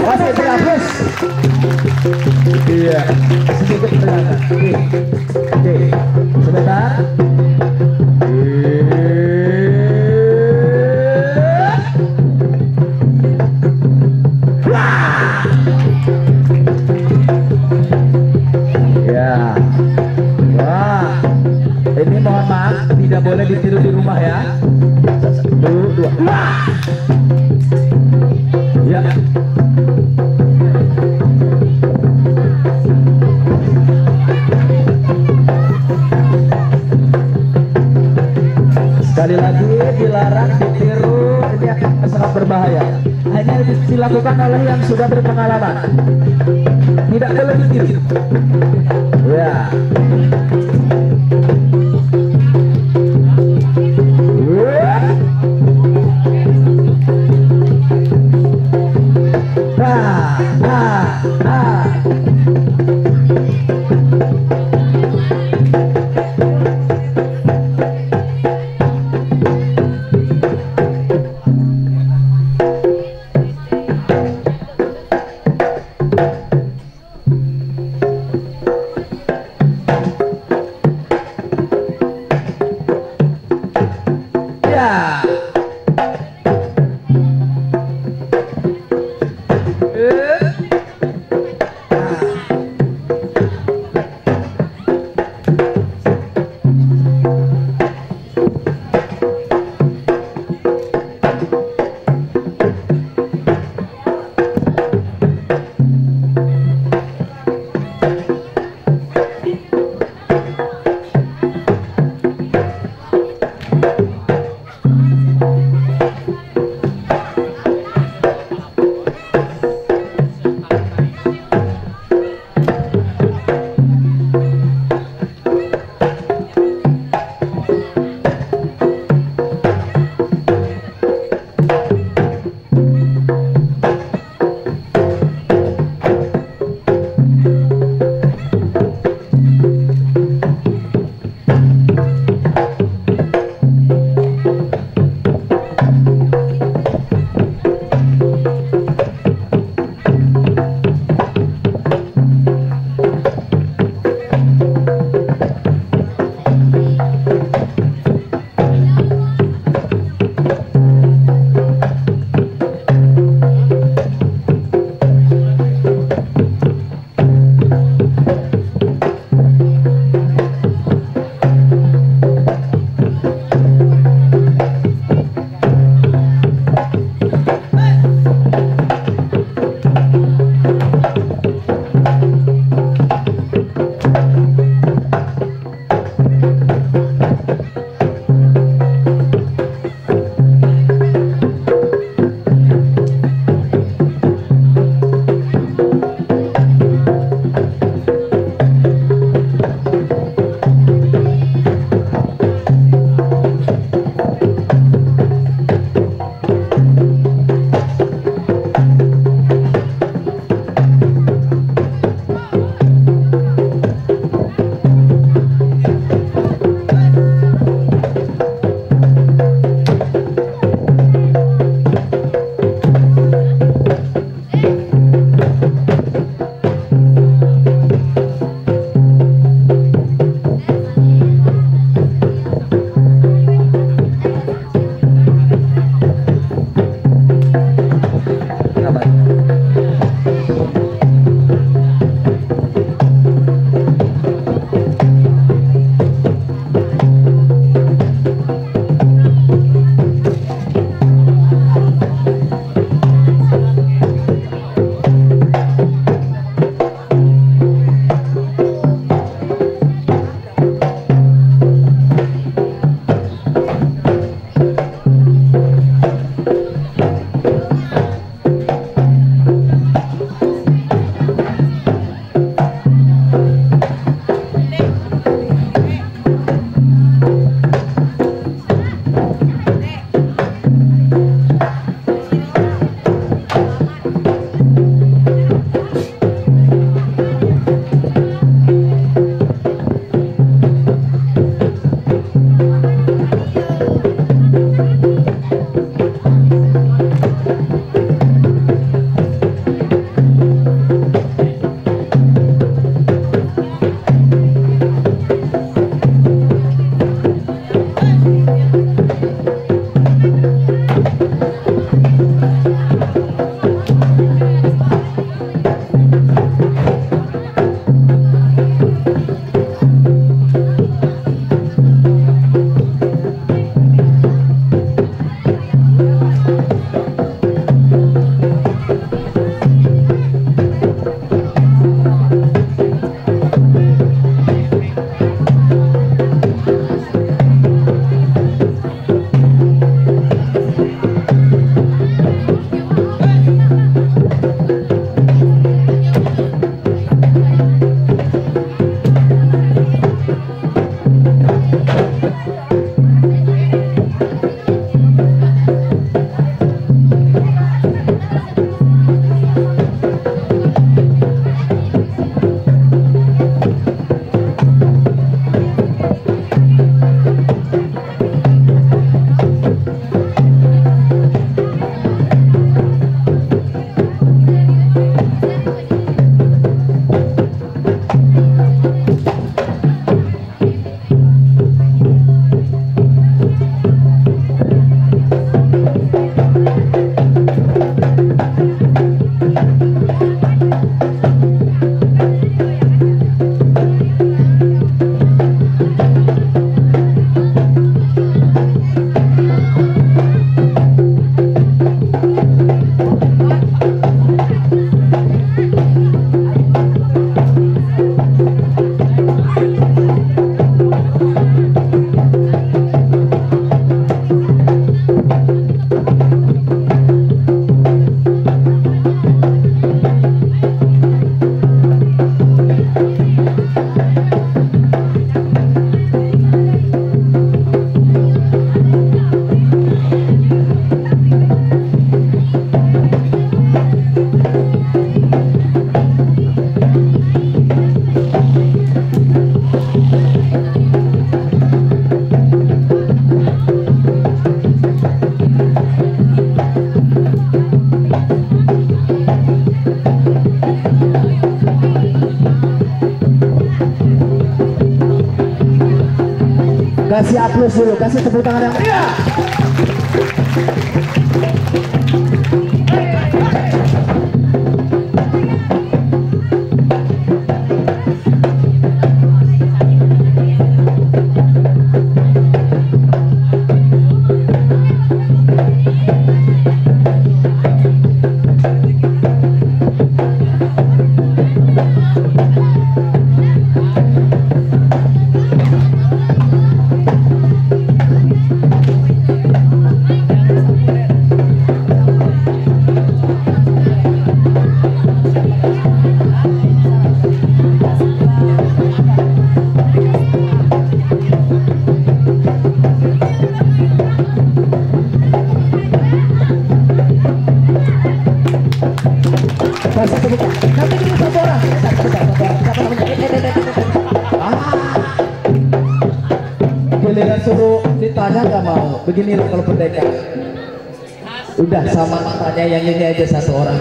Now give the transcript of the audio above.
Masih terhapus. Iya, sedikit ternyata. Oke, oke, sebentar. Ini mohon maaf tidak boleh ditiru di rumah ya. Satu, dua. Ya. Sekali lagi dilarang ditiru ini akan sangat berbahaya. Hanya dilakukan oleh yang sudah berpengalaman. Tidak boleh ditiru. Ya. Aplaus dulu. Kasih tepuk tangan yang meriah tepuk tangan nanti satu orang satu ah. Giliran suruh ditanya nggak mau? Begini kalau pendekar. Udah sama tanya yang ini aja satu orang